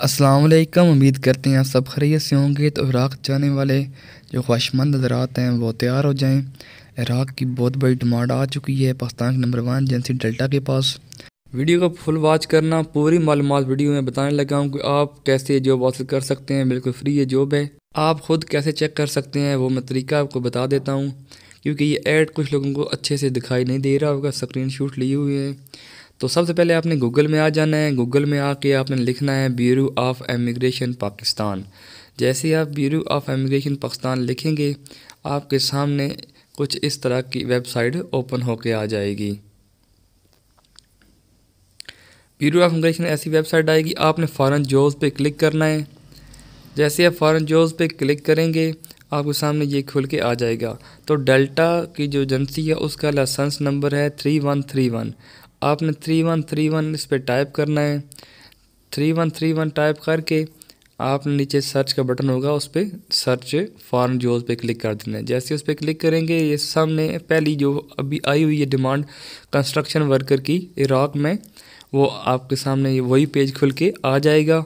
अस्सलाम वालेकुम उम्मीद करते हैं आप सब खरीत से होंगे। तो इराक़ जाने वाले जो ख्वाहिशमंद हजरात हैं, वो तैयार हो जाएँ। इराक़ की बहुत बड़ी डिमांड आ चुकी है, Pakistan number one agency Delta के पास। वीडियो को फुल वॉच करना, पूरी मालूम वीडियो में बताने लगा हूँ कि आप कैसे जॉब हासिल कर सकते हैं। बिल्कुल फ्री ये जॉब है। आप ख़ुद कैसे चेक कर सकते हैं, वो मैं तरीका आपको बता देता हूँ। क्योंकि ये ऐड कुछ लोगों को अच्छे से दिखाई नहीं दे रहा होगा स्क्रीन शूट लिए हुए हैं। तो सबसे पहले आपने गूगल में आ जाना है। गूगल में आके आपने लिखना है ब्यूरो ऑफ़ एमिग्रेशन पाकिस्तान जैसे आप ब्यूरो ऑफ़ एमिग्रेशन पाकिस्तान लिखेंगे, आपके सामने कुछ इस तरह की वेबसाइट ओपन होके आ जाएगी। ब्यूरो ऑफ़ इमिग्रेशन ऐसी वेबसाइट आएगी, आपने फ़ॉरन जॉब्स पे क्लिक करना है। जैसे आप फ़ॉरन जॉब्स पे क्लिक करेंगे, आपके सामने ये खुल के आ जाएगा। तो डेल्टा की जो एजेंसी है, उसका लाइसेंस नंबर है थ्री वन थ्री वन। आपने थ्री वन थ्री वन इस पर टाइप करना है। Three one three one type करके आप नीचे सर्च का बटन होगा, उस पर सर्च फॉरन उस पर क्लिक कर देना है। जैसे उस पर क्लिक करेंगे, ये सामने पहली जो अभी आई हुई है डिमांड कंस्ट्रक्शन वर्कर की इराक में, वो आपके सामने वही पेज खुल के आ जाएगा।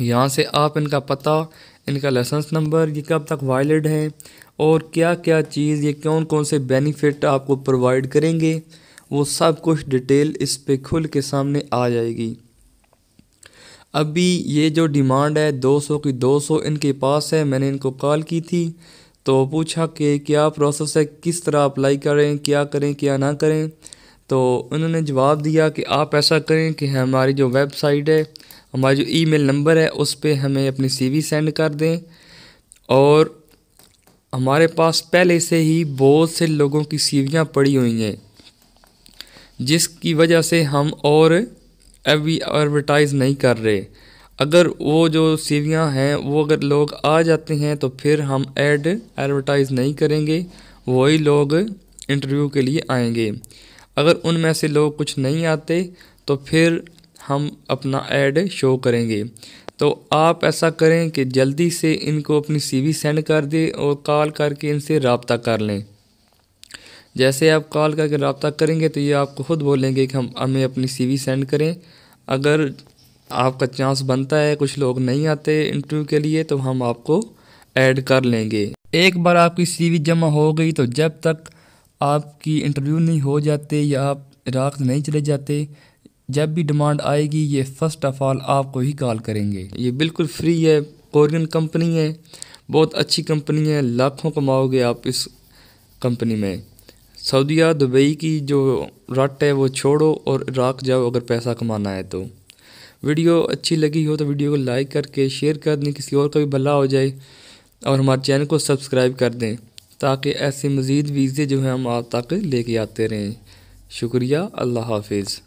यहाँ से आप इनका पता, इनका लाइसेंस नंबर ये कब तक वायलिड है और क्या क्या चीज़, ये कौन कौन से बेनिफिट आपको प्रोवाइड करेंगे। वो सब कुछ डिटेल इस पे खुल के सामने आ जाएगी। अभी ये जो डिमांड है 200 की 200 इनके पास है, मैंने इनको कॉल की थी तो पूछा कि क्या प्रोसेस है, किस तरह अप्लाई करें, क्या करें, क्या ना करें? तो उन्होंने जवाब दिया कि आप ऐसा करें कि हमारी जो वेबसाइट है, हमारी जो ईमेल नंबर है, उस पर हमें अपनी सीवी सेंड कर दें। और हमारे पास पहले से ही बहुत से लोगों की सीवियाँ पड़ी हुई हैं। जिसकी वजह से हम और अभी एडवर्टाइज़ नहीं कर रहे। अगर वो जो सीवियाँ हैं, वो अगर लोग आ जाते हैं तो फिर हम ऐड एडवर्टाइज़ नहीं करेंगे। वही लोग इंटरव्यू के लिए आएँगे। अगर उनमें से लोग कुछ नहीं आते तो फिर हम अपना ऐड शो करेंगे। तो आप ऐसा करें कि जल्दी से इनको अपनी सीवी सेंड कर दें और कॉल करके इनसे रबता कर लें। जैसे आप कॉल करके रबता करेंगे तो ये आपको ख़ुद बोलेंगे कि हम, हमें अपनी सीवी सेंड करें। अगर आपका चांस बनता है, कुछ लोग नहीं आते इंटरव्यू के लिए तो हम आपको ऐड कर लेंगे। एक बार आपकी सीवी जमा हो गई तो जब तक आपकी इंटरव्यू नहीं हो जाते या आप इराक नहीं चले जाते, जब भी डिमांड आएगी, ये फ़र्स्ट ऑफ़ ऑल आपको ही कॉल करेंगे। ये बिल्कुल फ्री है कोरियन कंपनी है, बहुत अच्छी कंपनी है, लाखों कमाओगे आप इस कंपनी में। सऊदीया दुबई की जो रट है वो छोड़ो और इराक जाओ अगर पैसा कमाना है तो। वीडियो अच्छी लगी हो तो वीडियो को लाइक करके शेयर कर दें, किसी और का भी भला हो जाए और हमारे चैनल को सब्सक्राइब कर दें, ताकि ऐसे मज़ीद वीज़े जो हैं हम आप तक लेके आते रहें। शुक्रिया, अल्लाह हाफिज़।